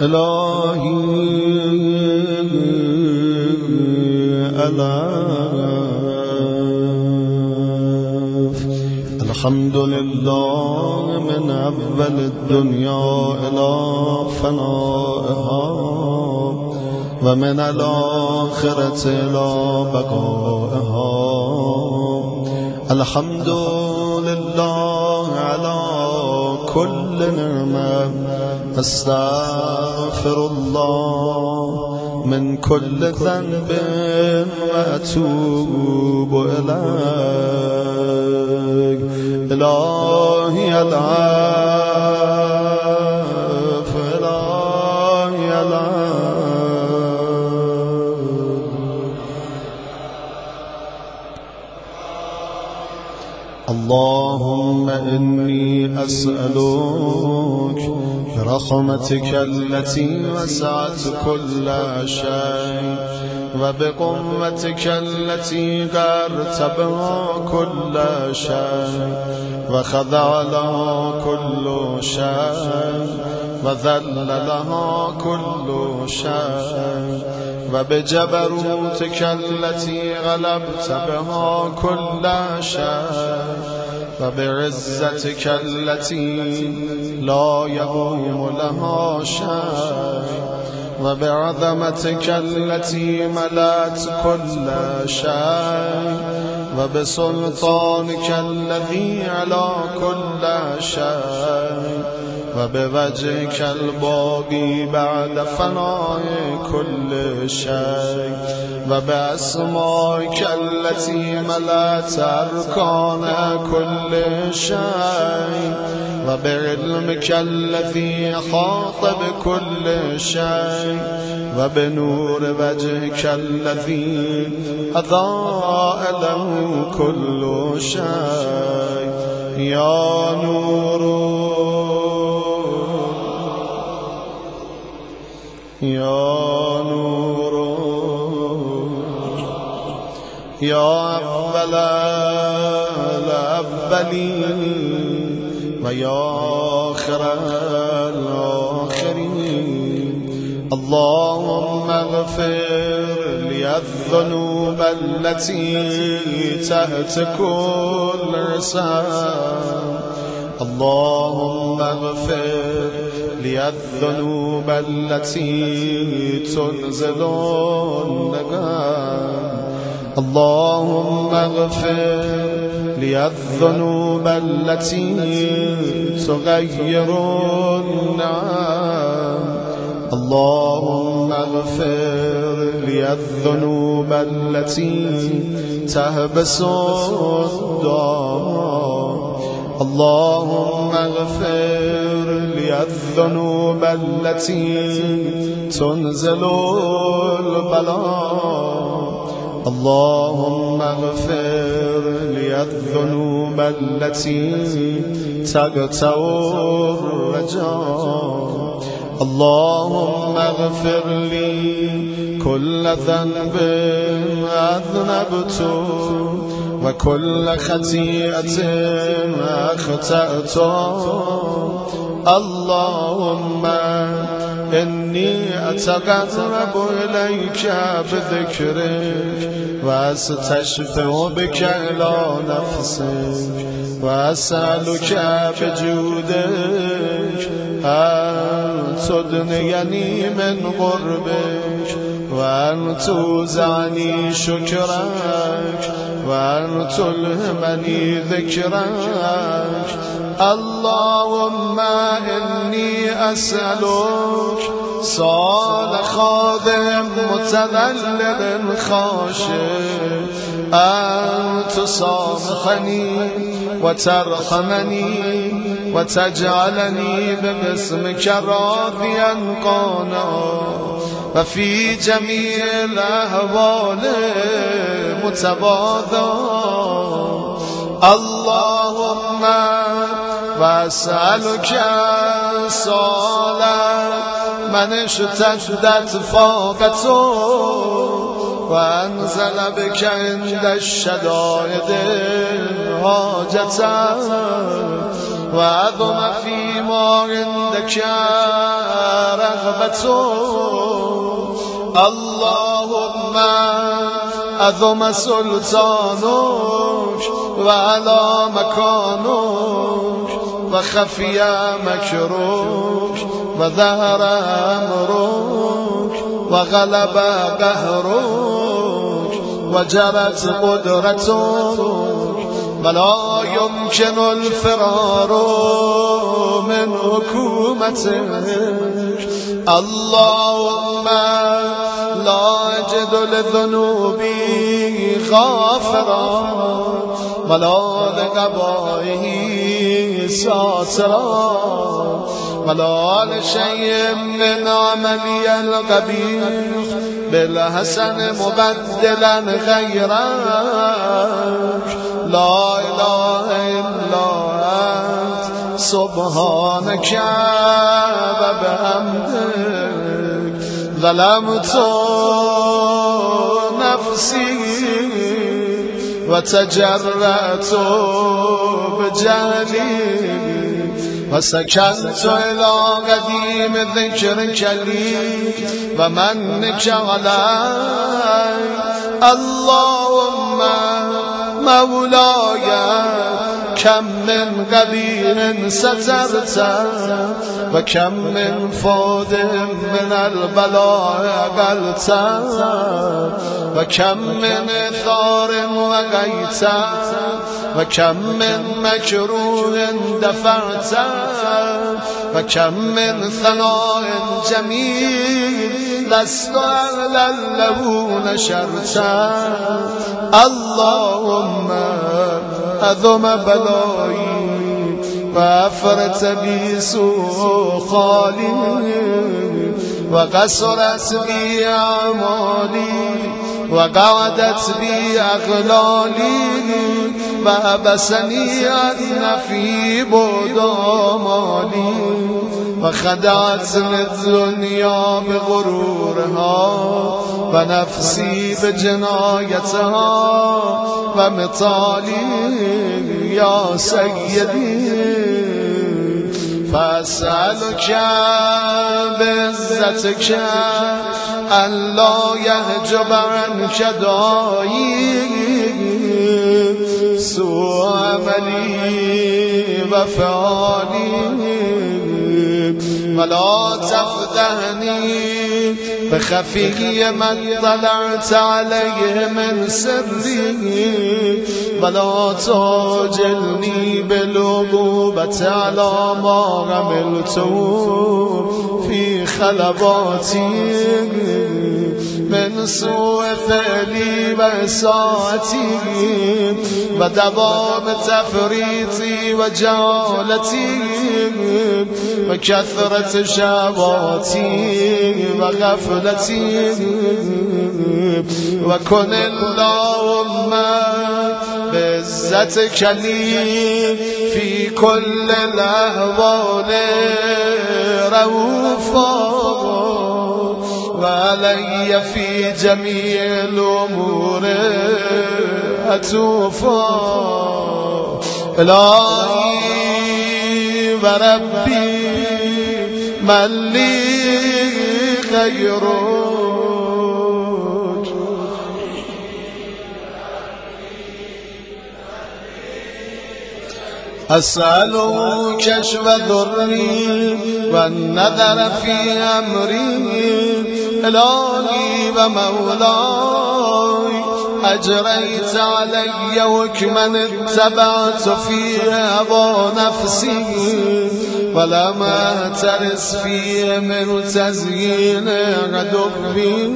إلهي ألف الحمد لله من أول الدنيا إلى فنائها ومن الآخرة إلى بقائها. الحمد لله على كل نعمة. أستغفر الله من كل ذنب وأتوب إليك. إلهي العفو إلهي العفو اللهم إني أسألك برحمتك التي وسعت كل شيء وبقوتك التي غرت بها كل شيء وخضع لها كل شيء وذل لها كل شيء وبجبروتك التي غلبت بها كل شيء وبعزتك التي لا يقوم لها شيء وبعظمتك التي ملأت كل شيء وبسلطانك الذي على كل شيء. وبوجهك الباقي بعد فناء كل شيء وبأسمائك التي ملأت أركان كل شيء وبعلمك الذي حاط بكل شيء وبنور وجهك الذي أضاء له كل شيء يا نور يا نور. يا أول الأولين ويا آخر الآخرين اللهم اغفر لي الذنوب التي تحت كل رسام اللهم اغفر لي الذنوب التي تنزل النقام اللهم اغفر لي الذنوب التي تغير النعم اللهم اغفر لي الذنوب التي تهبس الدار اللهم اغفر الذنوب التي تنزل البلاء. اللهم اغفر لي الذنوب التي تقطع الرجاء. اللهم اغفر لي كل ذنب أذنبته وكل خطيئة أخطأت. اللهم إني أتقرب إليك بذكرك وأستشفع بك إلى نفسك وأسألك بجودك أن تدنيني من قربك وأن توزعني شكرك وأن تلهمني ذكرك اللهم إني أسألك صال خادم متذلل خاشع أن تصافحني وترحمني وتجعلني باسمك راضيا قانا. وفي جميع الأهوال متواضعا اللهم واسألك صالح من اشتدت فاقته وانزل بك عند الشدائد حاجته وعظم فيما عندك رغبتك اللهم عظم سلطانك وعلى مكانك وخفي مكروك وظهر أمرك وغلب قهرك وجرت قدرتك ولا يمكن الفرار من حكومتك. اللهم لا أجد لذنوبي غافرا ولا لقبائه ساترا ولا لشيء من عملي القبيح بالحسن مبدلا غيرك لا إله إلا أنت سبحانك وبحمدك ظلمت نفسي وتجرأت بجهلي وسكنت إلى قديم ذكرك لي ومنك علي اللهم مولاي كم من قبيل سترت وكم من فود من البلاء قلت وكم من ثار وقيت وكم من مكروه دفعت وكم من ثناء جميل لست أهلا له نشرت اللهم أذم بلائي وأفرت بي سوء خالي وقصرت بي أعمالي وقعدت بي أغلالي وأبسني أن في مالي وخدعتني الدنيا بغرورها ونفسي بجنايتها ومطالي يا سيدي فأسألك بعزتك أن لا يهجب عنك داعي سوء عملي وفعالي ولا تفدهني بخفي من طلعت عليه من سري ولا تاجلني بالعقوبة على ما عملت في خلباتي من سوء فعلي وساعتي ودوام تفريطي وجالتي وكثرة شهواتي وغفلتي وكن اللهم بعزتك لي في كل الأهوال روفا وعلي في جميع الأمور. أتوفا إلهي وربي من لي غيرك أسأله كشف ضري والنذر في أمري. إلهي ومولاي أجريت علي وكمن اتبعت في هوى نفسي ولم أترس فيه من تزيين عدوي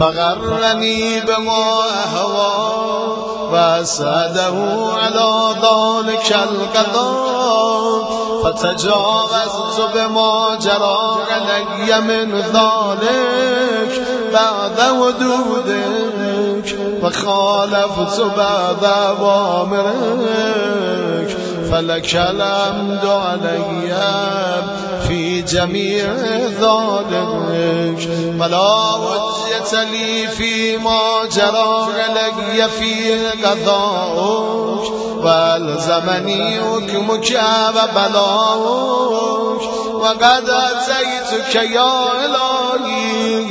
فغرني بما أهوى وأسعده على ذلك القضاء فتجاوزت بما جرى علي من ذلك بعد ودودك وخالفت بعد أوامرك فلك الحمد علي في جميع ذلك ولا حجة لي فيما جرى علي فيه قضاؤك والزمني حكمك وبلاؤك وقد أتيتك يا إلهي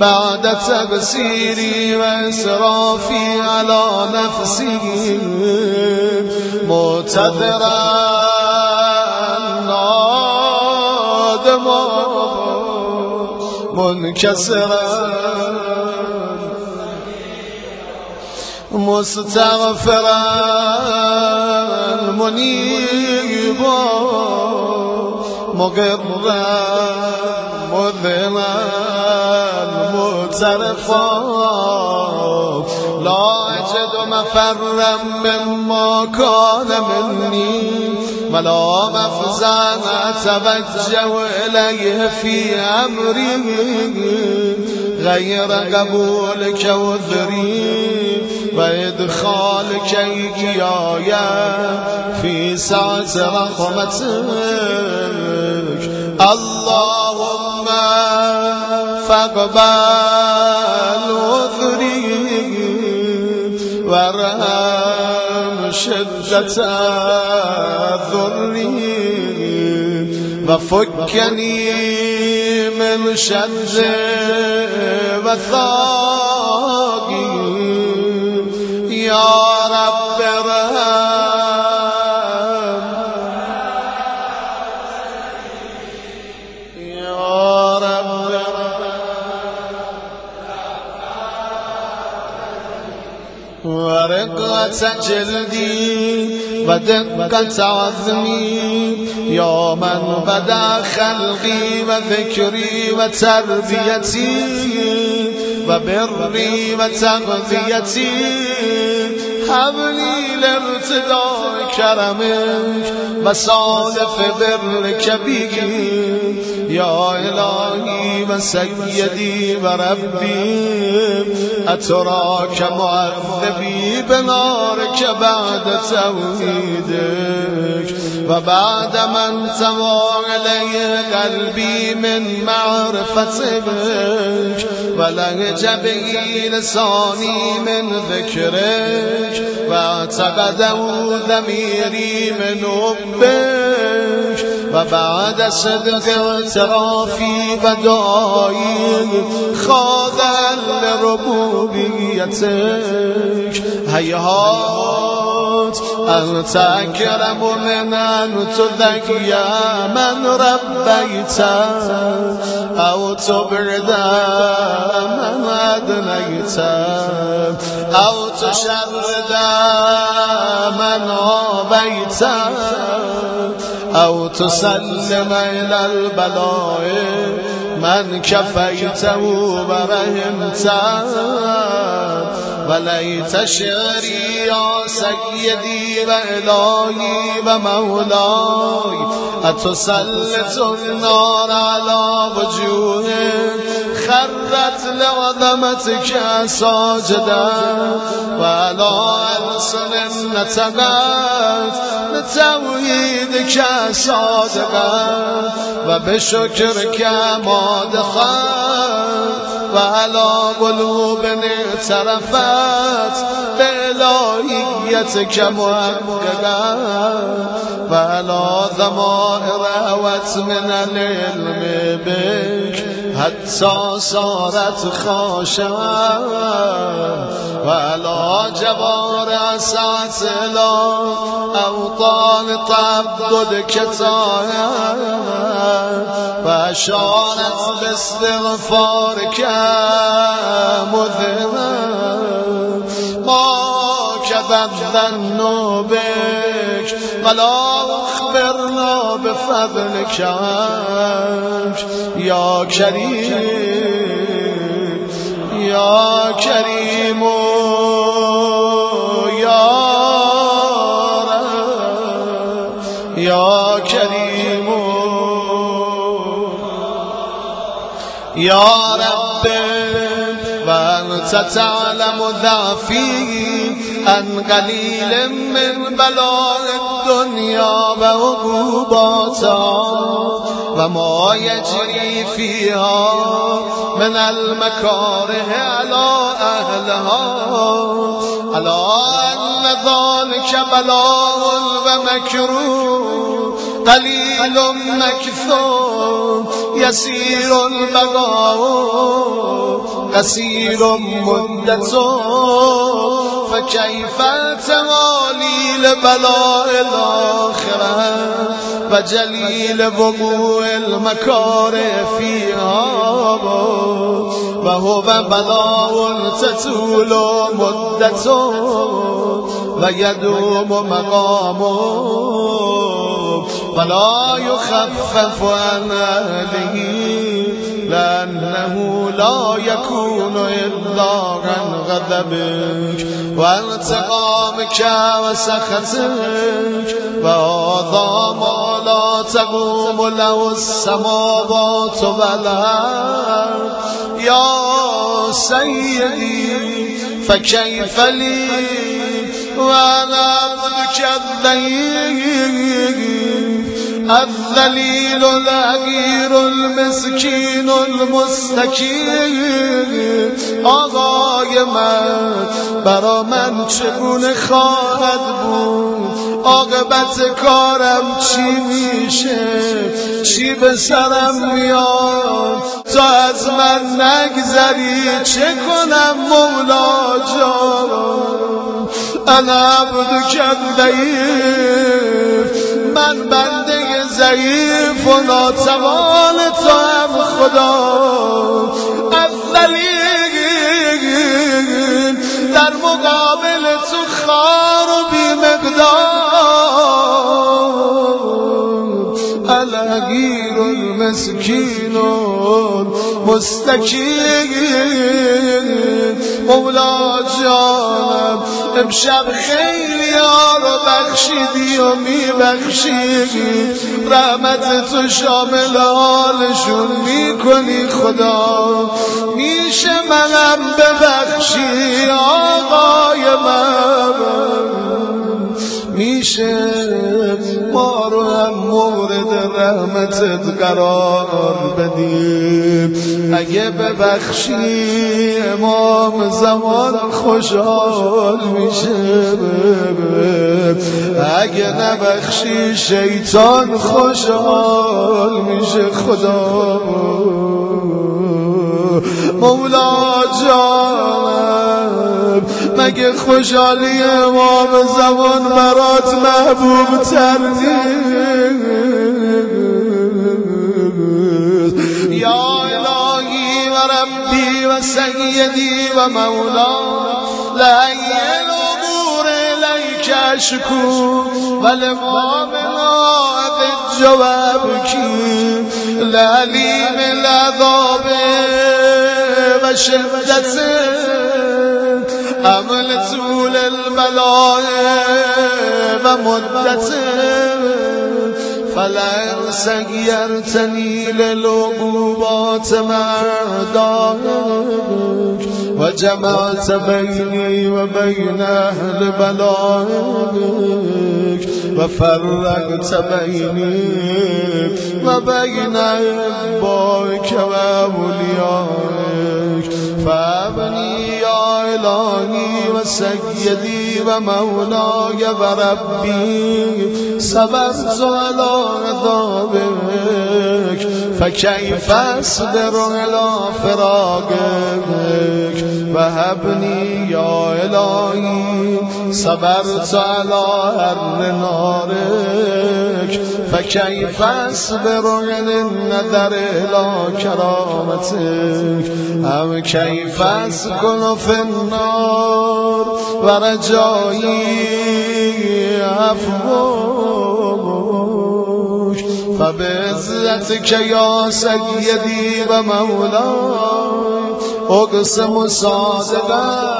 بعد تبصيري وإسرافي على نفسي معتذرا نادما منكسرا مستغفرا منيبا مقرا مذلا مترفا لا أجد مفرا مما كان مني ولا مفزا أتوجه إليه في أمري غير قبولك وذري وإدخالك إياي في سعة رحمتك اللهم فاقبل وذري وارحم شدة ذري وفكني من شر وثاقي يا رب ورقة جلدي ودقة عظمي يا من بدا خلقي وذكري وتربيتي وبري وتغذيتي هب لي لارتداء كرمك وصالف برك بي يا إلهي وسيدي وربي أتراك معذبي بنارك بعد توحيدك. وبعد من سوى عليه قلبي من معرفتك ولهج به لساني من ذكرك. واعتقده ضميري من حبك وبعد صدق بدعائي خاضعا لربوبيتك هيهات أنت أكرم من أن تذكي من ربيت أو تبرد من أدنيت أو تشرد من عابيت أو تسلم إلى البلاء من كفيته ورحمته. وليت شعري يا سيدي وإلهي ومولاي أتسلط النار على وجوه خرت لعظمتك ساجدا وعلى ألسن نتقت لتوحيدك صادقا وبشكرك مادخا وعلى قلوبنا اترفت بإلهیتك محققا زمان روت من العلم بک حتى صارت خاشعا وعلى جوارع سعت إلى أوطان تعبدك طاهرا وأشارت باستغفارك مذهبا ما كذب الظن بك ولا أخبرنا بفضلك يا كريم يا كريم يا رب يا كريم يا رب. وأنت تعلم ضعفي أن قليل من بلاء الدنيا وعقوباتها وما يجري فيها من المكاره على أهلها على أن ذلك بلاء ومكروه قلیل مکثور یسیر البقاء قصیر مدت فکیف توالی لبلاء الاخره و جلیل وقوع المکار فیها. و هو بلاء تطول مدت و یدوم مقام ولا يخفف عن أهله لأنه لا يكون إلا عن غضبك. وانتقامك وسخطك وهذا ما لا تقوم له السماوات والأرض يا سيدي فكيف لي؟ وأنا عبدك الضيق الذلیل العگیر المسکین المستکین آقای من برا من چگونه خواهد بود؟ عاقبت کارم چی میشه؟ چی به سرم میاد؟ تا از من نگذری چه کنم مولا جان؟ انا عبد من بنده ضعیف و ناتوان تو هم خدا. از در مقابل تو خار و بی مقدار. المسکین مستکین. مولا جانم امشب خیلی ها رو بخشیدی و میبخشیدی رحمت تو شامل حالشون می‌کنی خدا. میشه منم ببخشی آقای من. میشه ما رو رحمتت قرار بدیم. اگه ببخشی امام زمان خوشحال میشه اگه نبخشی شیطان خوشحال میشه خدا. مولا جانم مگه خوشحالی امام زمان برات محبوب تر سیدی و مولا لعی الامور الیک اشکو و لما جواب کی لعلیم العذاب و شدت. عمل طول البلاء و مدت. فلن سيرتني للعقوبات مردانك وجمعت بيني وبين أهل بلائك وفرقت بيني وبين أحبائك وأوليائك فأبني يا إلهي وسيدي ومولاي وربي صبرت على عذابك فكيف أصبر على فراقك وهبني يا إلهي صبرت على هر نارك فكيف أصبر عن النذر إلى كرامتك أم كيف أسكن في النار ورجائي عفوك فبعزتك يا سيدي ومولاي اقسم صادقا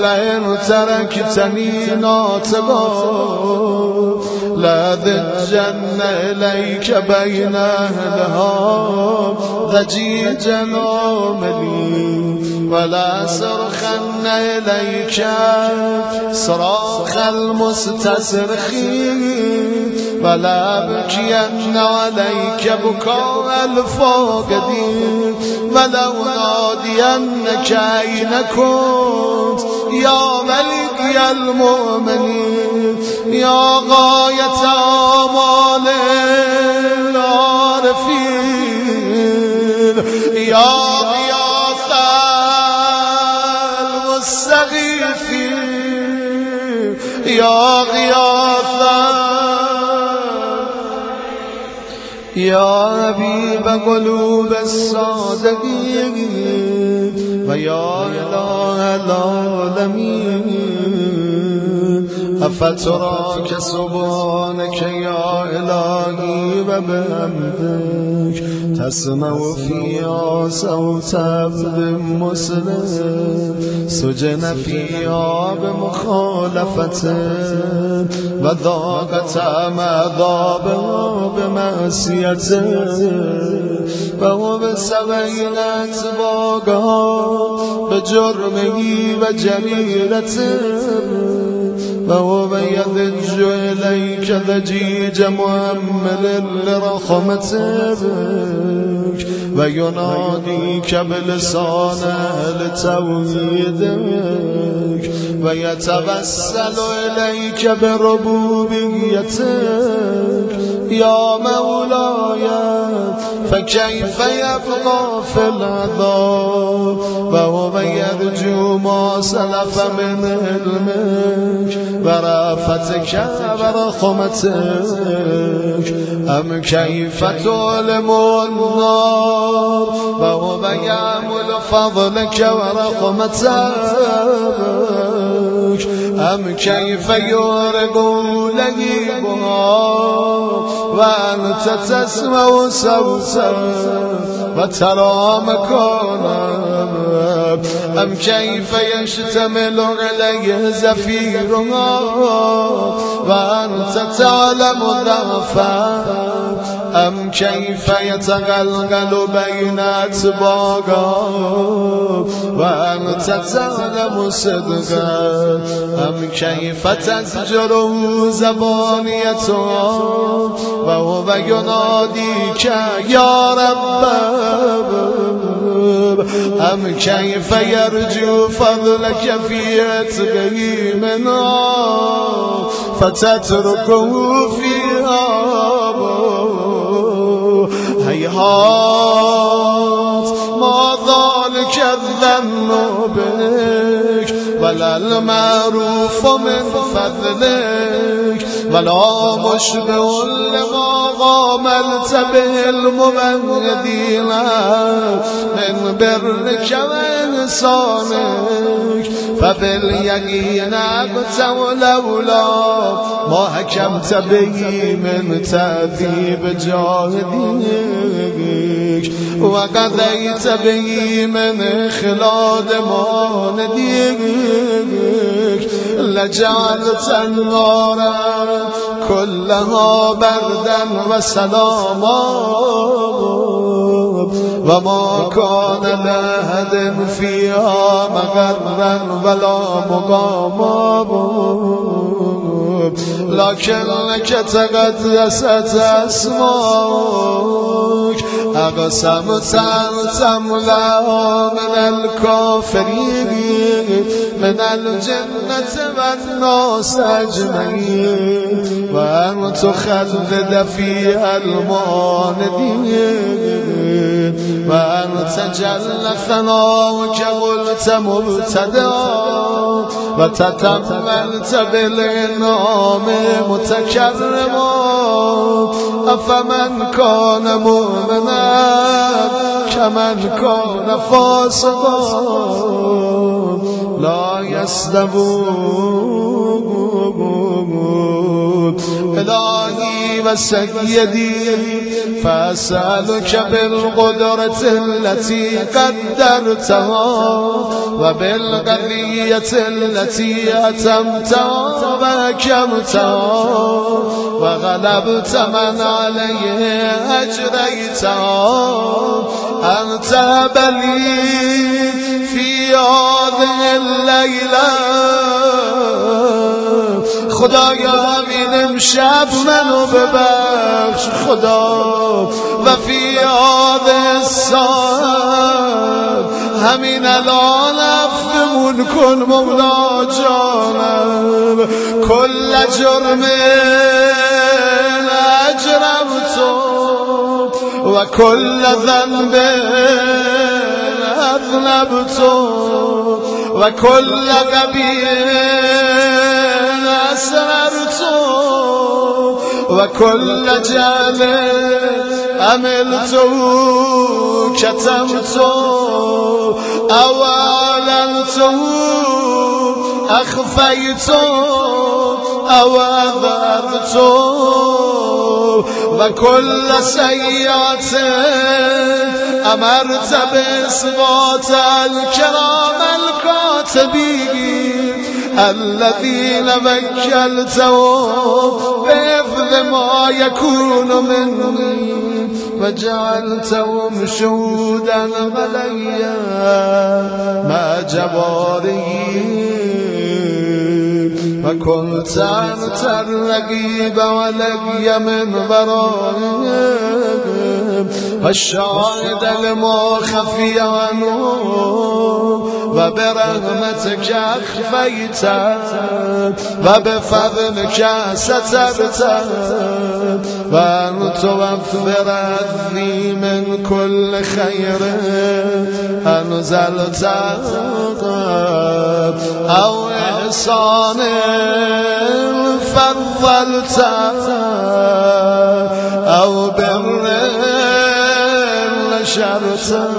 لئن تركتني ناطقا لذجن إليك بين أهلها ضجيجا آملي ولا صرخن إليك صراخ المستصرخين ولا بكين عليك بكاء الفاقدين ولو نادينك أين كنت يا ملك المؤمنين یا غایت آمال حبيب قلوب الصادقين ويا إله العالمين. العالمین افترا که یا الهی و بحمدک تسمع فيها صوت عبد مسلم سجن فيها بمخالفته و ضاقت عذابها بمعصيته و به سبینت باگا به جرمهی و جریرته فهو يذج إليك ذجيج مؤمل لرحمتك ويناديك بلسان أهل توحيدك. و یتوسل الیک بربوبیتک یا مولای فكيف يبقى في العذاب وهو يرجو ما سلف من علمك ورأفتك ورحمتك أم كيف تعلم النار وهو يعمل فضلك ورحمتك أم كيف يورق لهيبها وأنت تسمع صوتا وترى مكانا أم كيف يشتمل عليه زفيرها وأنت تعلم ضعفا أم كيف يتغلغل بين أتباقا وأنت تعلم صدقا أم كيف تزجر زبانيتها وهو يناديك يا رب أم كيف يرجو فضلك في عتقه منها فتتركه فيها هيهات ما ذلك الذن بك ولا المعروف من فضلك ولا مشبه لما غاملت به المبندين من برك وإنسانك فباليقين أبت ولولا ما حكمت به من تأذيب جاهديك. وقضيت به من خلاد ما نديك. لجعلت النار كلها بردا وسلاما وما كان لأحد فيها مغرا ولا مقاما لكنك تقدست اسماك اقسمت ان تملا من الكافرين من الجنة والناس اجمعين وان تخلد فيها المعاندين وان تجل ثناؤك قلت مبتدا وتتملت بالانعام متكرما افمن كان مؤمنا كمن كان فاسقا. لا يستوون. الهي وسيدي فاسألك بالقدرة التي قدرتها وبالقضية التي أتمتها وأكمتها وغلبت من عليه أجريتها أنت بلي في الليلة خدایا همین امشب منو ببخش خدا و فی آد همین الان اف ممنون کن مولا جانم کل جرم اجرم تو و کل ذنب اذنب تو وكل نبي أسررت وكل جال أملت كتمت أوالنت أخفيت أو أبرت وكل سيئة أمرت بإصبات الكرام الكرام الكاتبين الذين وكلته بحفظ ما يكون مني وجعلتهم شهودا علي ما جباري فكنت أنت الرقيب ولقي من ورائهم والشاهد لما خفي عنه وبرحمتك أخفيت وبفضلك سترت وأن توفر عني من كل خير أنزلت أو إحسان فضلت شرطم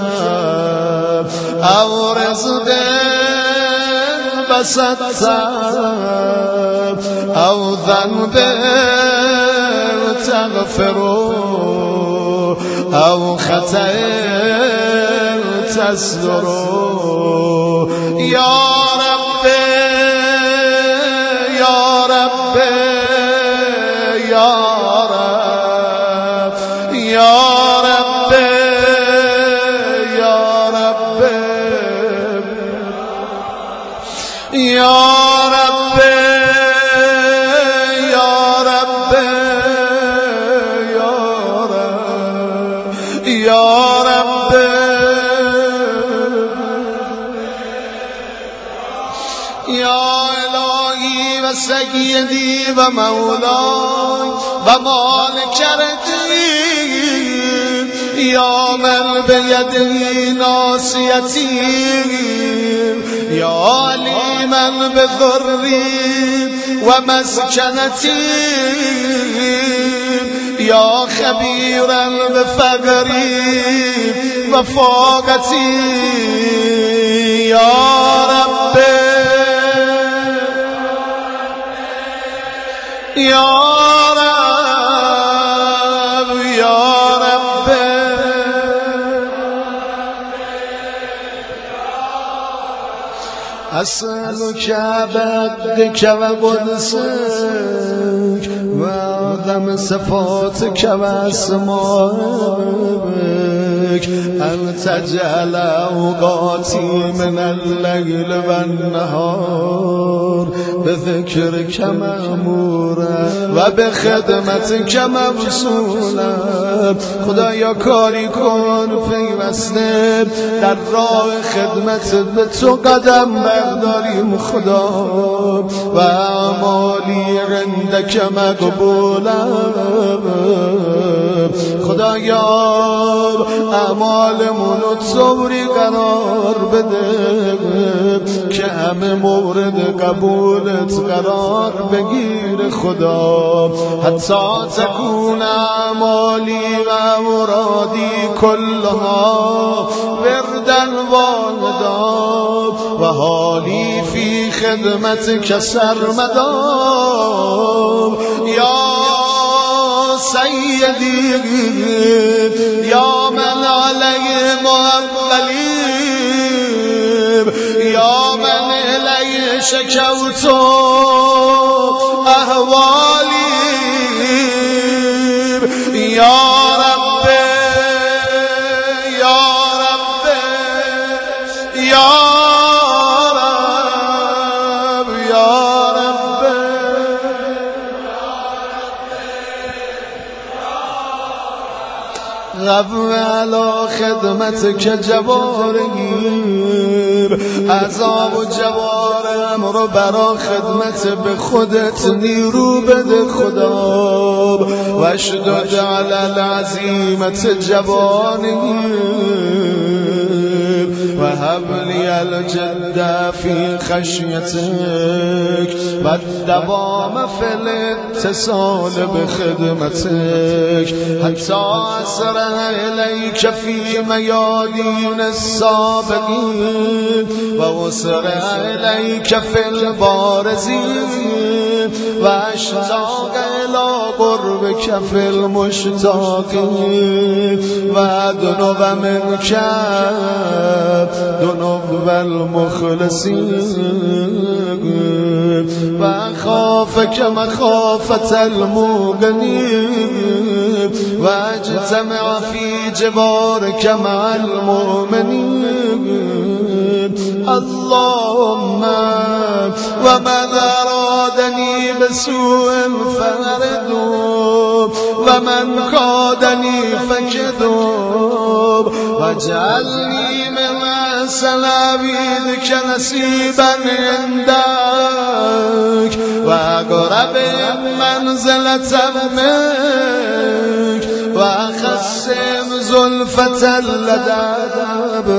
او رزق بسطم او ذنب تغفرو او خطأ تصدرو یا یا رب یا رب یا رب یا رب یا الهی و سیدی و مولای و مالک یا من به یدی ناسیتی يا عليما بضري ومسكنتي يا خبيرا بفقري وفاقتي يا رب. يا أسألك بعبدك وقدسك وأعظم صفاتك وأسمائك أن تجعل أوقاتي من الليل والنهار بذكرك مأمورا وبخدمتك مبسولا خدایا کاری کن پیوسته در راه خدمت به تو قدم برداریم خدا و اعمالی عندک مقبولا خدایا اعمالمون رو طوری قرار بده. که همه مورد قبولت قرار بگیر خدا. حتی تکون اعمالی و مرادی کلها وردن واحدا و حالی فی خدمت سرمدام یا سیدی یا من علی مقلیب یا من علی شکوتو غفو علا خدمتك جوارگی عذاب و جوارم رو برا خدمت به خودت نیرو بده خدا. و اشدد علی العظیمت جوانی وهب لي الجد في خشيتك والدوام في الاتصال بخدمتك حتى أسرع إليك في ميادين السابقين وأسرع إليك في البارزين وأشتاق إلى قربك في المشتاقين وأدنب منك دنو المخلصين وأخافك مخافة المؤمنين واجتمع في جبارك مع المؤمنين اللهم ومن أرادني بسوء فأردوا ومن كادني فكذوب واجعلني من سلاميدك نصيبا عندك وأقرب منزلة منك زلفة لدابك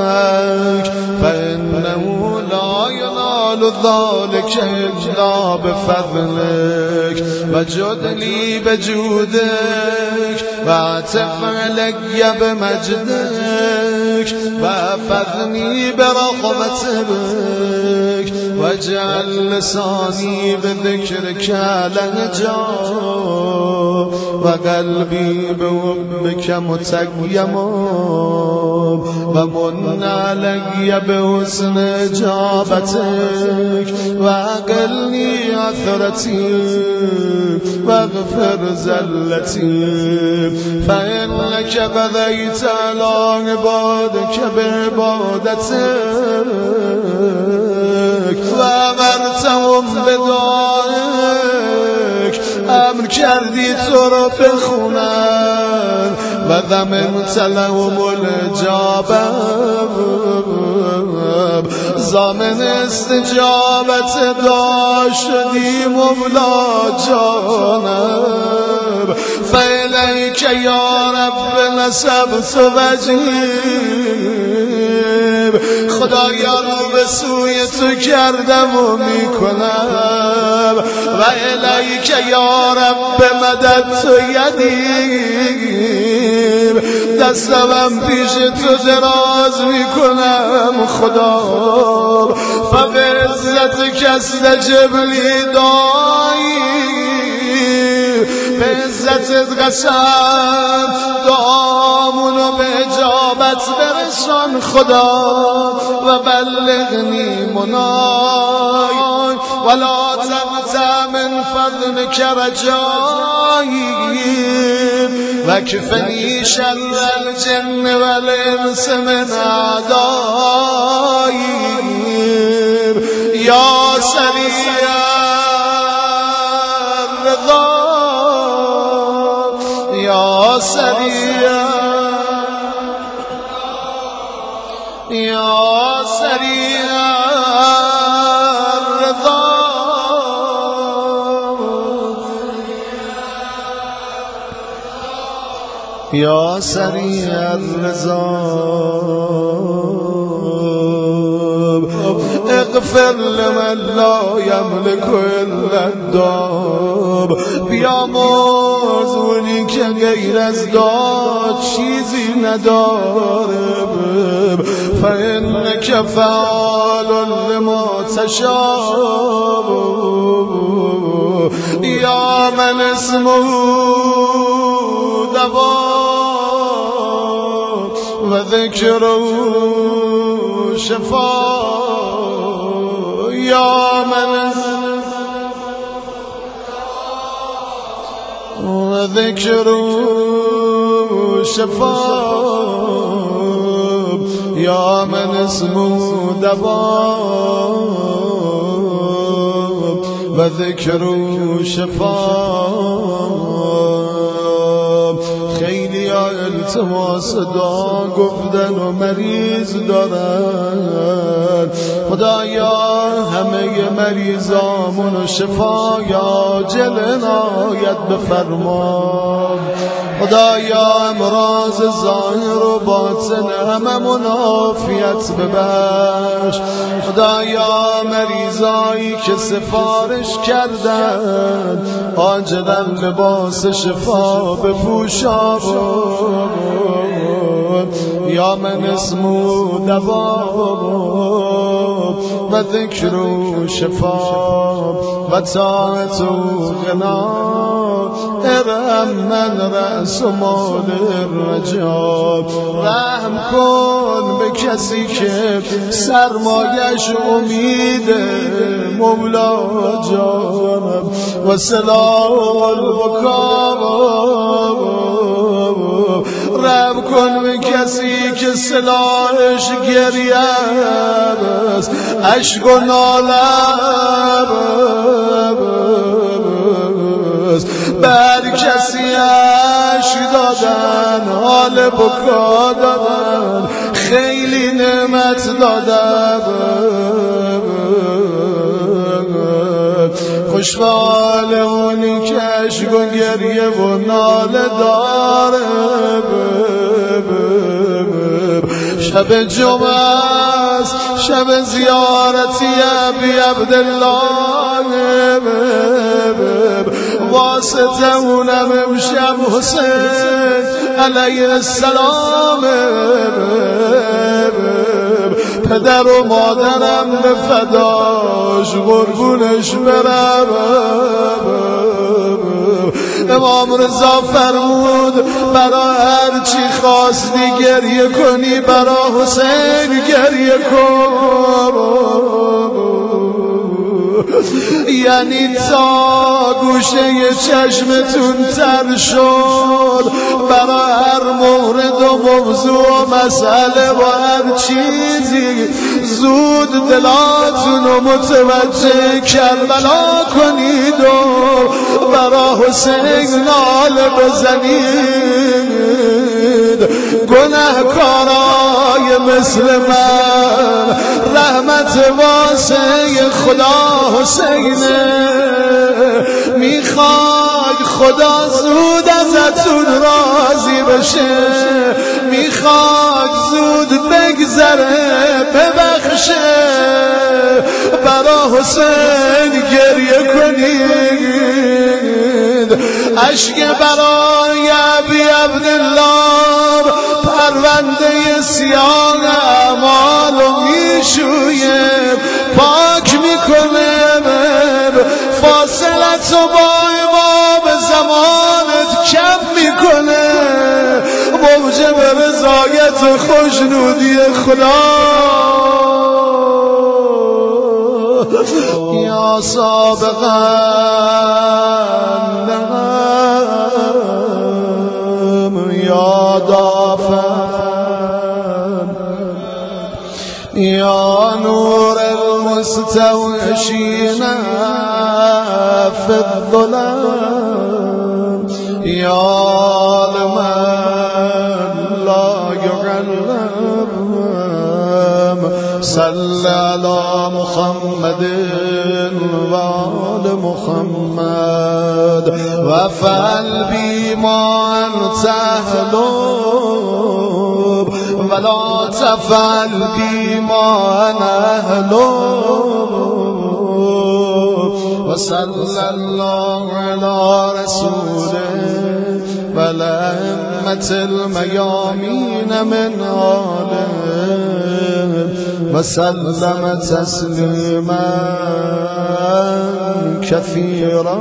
فإنه لا ينال ذلك إلا بفضلك وجد لي بجودك واعتف علي بمجدك وافذني برغبتك واجعل لساني بذكرك لهجا وقلبي بحبك متيم ومن علي بحسن اجابتك واقلني عثرتي واغفر زلتي فإنك قضيت على عبادك بعبادتك وأمرتهم بدعائك امر کردی تو رو بخونن. و ضمنت لهم الجابه زامن استجابت داشتی مولا جانم فیلیک یا رب نسبت وجیب. خدایا رو به سوی تو کردم و می‌کنم. و الیک یا رب مدد تو یدیم دستم پیش تو دراز می‌کنم خدا. فبه عزت کس جبلی دایی. به عزتت قسم دعامونو به اجابت برسان خدا. و بلغنی منای. ولا تنزع من فضلك رجایی و کفنی شر الجن والانس من اعدایی یا سریع الرضا. اغفر لمن لا یملک الا الداب بیامرز اونی که غیر از داد چیزی نداره. فانک فعال لما تشاء یا من اسمه دوا و ذکره شفا یا من و ذکره شفا یا من اسمه دوا و ذکره شفا التماس دعا گفتن و مریض دارن. خدایا همه مریضامون و شفایا جل نایت بفرما. خدایا امراض ظاهر و باطن هممون عافیت ببخش. خدایا مریضایی که سفارش کردن آجلا لباس شفا بپوشا یا من اسمو دوا و ذکر و شفا و طاعت و غنا. ارم من رأس و مال رجا رحم کن به کسی که سرمایش امید مولا جانم. و سلام رحم کن به کسی که سلاحش گریه است. عشق و بر کسی عشق دادن حال بکا دادن خیلی نعمت دادن خوشحال اونی که عشق و گریه و ناله داره. شب جمعه است شب زیارتی ابی عبدالله. واسطه اونم امشب حسین علیه السلام. پدر و مادرم به فداش قربونش برم. امام رضا فرمود برا هر چی خواستی گریه کنی برا حسین گریه کن. یعنی تا گوشه چشمتون تر شد برا هر مورد و موضوع و مسئله و هر چیزی زود دلاتون رو متوجه کربلا کنید و برا حسین نال بزنید. گناهکارای مثل من. رحمت واسه خدا حسینه. می‌خوای خدا زود ازتون راضی بشه می‌خواد زود بگذره ببخشه. برا حسین گریه کنید. عشق برای عبی عبدالله پرونده سیان اعمال و جنودي يا صابغا يا ضعفا يا نور المستوشينا في الظلام يا صل على محمد وآل محمد. وفعل بما أنت أهله ولا تفعل بما أنا أهله وصلى الله على رسوله ولأمة الميامين من آله. وسلم تسليما كثيرا